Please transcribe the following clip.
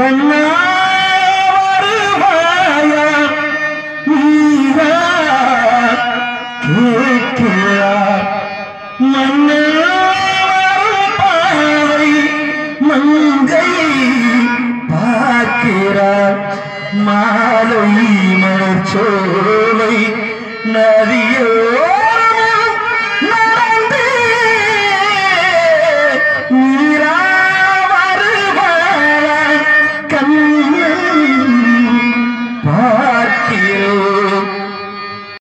கண்ணா வருவாயா? நீரா? கேட்கிறார். மன்னர் பாவை மங்கை பார்க்கிறார். மாலை மலர்ச்சோலை நதியோ